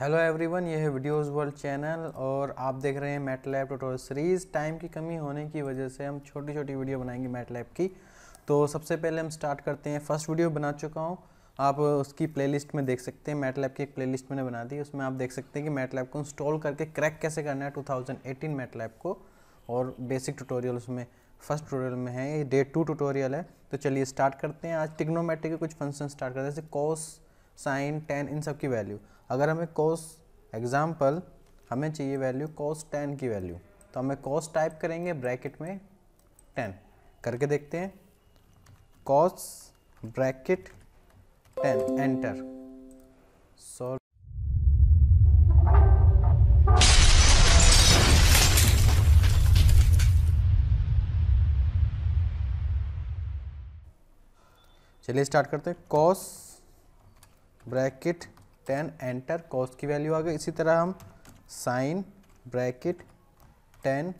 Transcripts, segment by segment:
Hello everyone ये है videos world channel और आप देख रहे हैं MATLAB tutorial series time की कमी होने की वजह से हम छोटी छोटी वीडियो बनाएँगे मैट लैब की। तो सबसे पहले हम स्टार्ट करते हैं। फ़र्स्ट वीडियो बना चुका हूँ। आप उसकी प्लेलिस्ट में देख सकते हैं। मैट लैब की एक प्लेलिस्ट मैंने बना दी। उसमें आप देख सकते हैं कि मैट लैब को इंस्टॉल करके क्रैक कैसे करना है टू मैट लैब को और बेसिक ट्यूटोरियल उसमें फ़र्स्ट टूटोरियल में है। ये डे टू ट्यूटोरियल है। तो चलिए स्टार्ट करते हैं। आज टिग्नोमेट्री के कुछ फ़ंक्शन स्टार्ट करते हैं। जैसे कॉस साइन टेन इन सब की वैल्यू अगर हमें कॉस एग्ज़ाम्पल हमें चाहिए वैल्यू कॉस टेन की वैल्यू तो हमें कॉस टाइप करेंगे ब्रैकेट में टेन करके देखते हैं. Cos bracket ten enter solve चलिए स्टार्ट करते हैं. Cos bracket ten enter cos की वैल्यू आ गई। इसी तरह हम sine bracket ten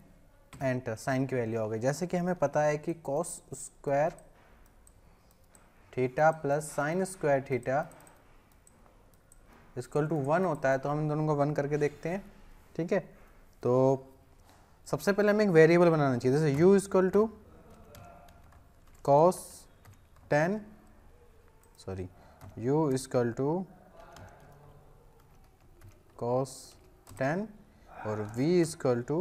enter, sine की वैल्यू आ गई। जैसे कि हमें पता है कि cos square theta plus sine square theta equal to one होता है तो हम इन दोनों को वन करके देखते हैं, ठीक है? तो सबसे पहले हमें एक वेरिएबल बनाना चाहिए, जैसे u equal to cos ten sorry u equal to cos ten और v equal to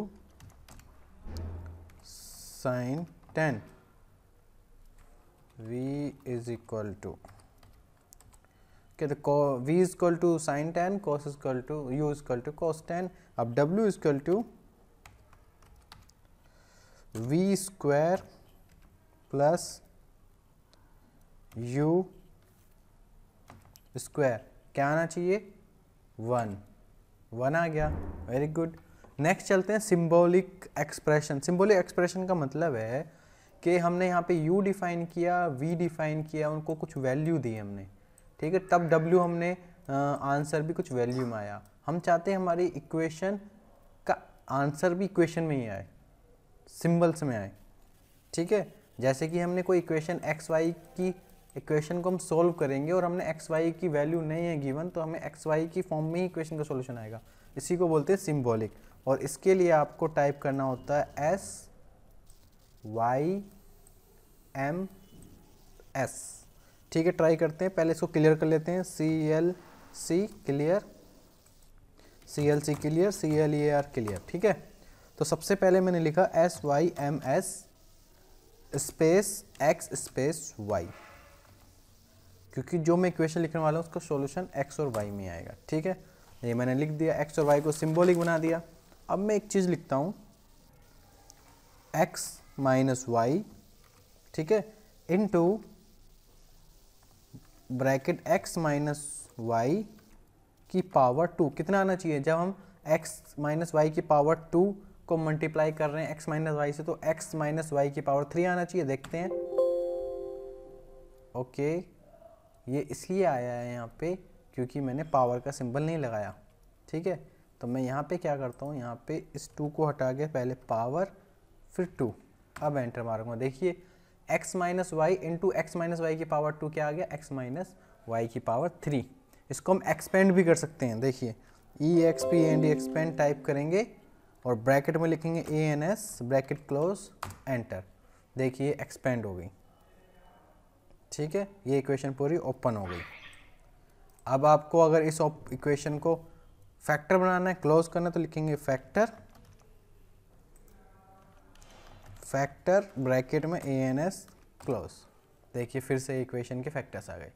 sine ten v is equal to कहते v is equal to sine ten cos equal to u equal to cos ten अब w equal to v square plus u square. क्या आना चाहिए? One. One आ गया। Very good next चलते हैं symbolic expression symbolic expression का मतलब है कि हमने यहाँ पे u डिफाइन किया, v डिफाइन किया, उनको कुछ वैल्यू दी हमने। ठीक है? तब w हमने आंसर भी कुछ वैल्यू में आया। हम चाहते हैं हमारी इक्वेशन का आंसर भी इक्वेशन में ही आए। सिंबल्स में आए। ठीक है? जैसे कि हमने कोई इक्वेशन एक्स वाई की इक्वेशन को हम सोल्व करेंगे और हमने एक्स वाई की वैल्यू नहीं है गिवन तो हमें एक्स वाई की फॉर्म में ही इक्वेशन का सोल्यूशन आएगा। इसी को बोलते हैं सिम्बॉलिक और इसके लिए आपको टाइप करना होता है एस वाई एम एस ठीक है ट्राई करते हैं। पहले इसको क्लियर कर लेते हैं। C L C clear C L C clear C L E R clear ठीक है? तो सबसे पहले मैंने लिखा S Y M S space x space y क्योंकि जो मैं इक्वेशन लिखने वाला हूँ, उसका सॉल्यूशन एक्स और वाई में आएगा, ठीक है? ये मैंने लिख दिया एक्स और वाई को सिंबॉलिक बना दिया। अब मैं एक चीज़ लिखता हूँ। एक्स माइनस वाई ठीक है? Into bracket x minus y की पावर टू कितना आना चाहिए? जब हम एक्स माइनस वाई की पावर टू को मल्टीप्लाई कर रहे हैं एक्स माइनस वाई से तो एक्स माइनस वाई की पावर थ्री आना चाहिए। देखते हैं। ओके ये इसलिए आया है यहाँ पे क्योंकि मैंने पावर का सिंबल नहीं लगाया। ठीक है? तो मैं यहाँ पे क्या करता हूँ? यहाँ पे इस टू को हटा के पहले पावर फिर टू अब एंटर मारूँगा। देखिए, x minus y into x minus y की पावर टू क्या आ गया? x माइनस वाई की पावर थ्री इसको हम एक्सपेंड भी कर सकते हैं। देखिए E X P N D expand type करेंगे और ब्रैकेट में लिखेंगे A N S bracket close enter देखिए एक्सपेंड हो गई। ठीक है? ये इक्वेशन पूरी ओपन हो गई। अब आपको अगर इस इक्वेशन को फैक्टर बनाना है क्लोज करना है तो लिखेंगे फैक्टर फैक्टर ब्रैकेट में ए एन एस क्लोज देखिए, फिर से इक्वेशन के फैक्टर्स आ गए।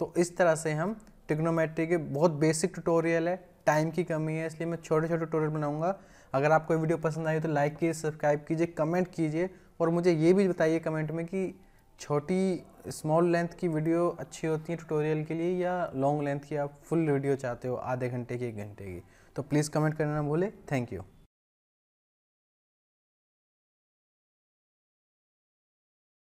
तो इस तरह से हम टिग्नोमेट्री के बहुत बेसिक ट्यूटोरियल है। टाइम की कमी है, इसलिए मैं छोटे छोटे ट्यूटोरियल बनाऊँगा। अगर आपको वीडियो पसंद आई तो लाइक कीजिए सब्सक्राइब कीजिए कमेंट कीजिए, और मुझे ये भी बताइए कमेंट में कि छोटी स्मॉल लेंथ की वीडियो अच्छी होती है ट्यूटोरियल के लिए या लॉन्ग लेंथ की आप फुल वीडियो चाहते हो आधे घंटे की, एक घंटे की? तो प्लीज़ कमेंट करना ना भूले। Thank you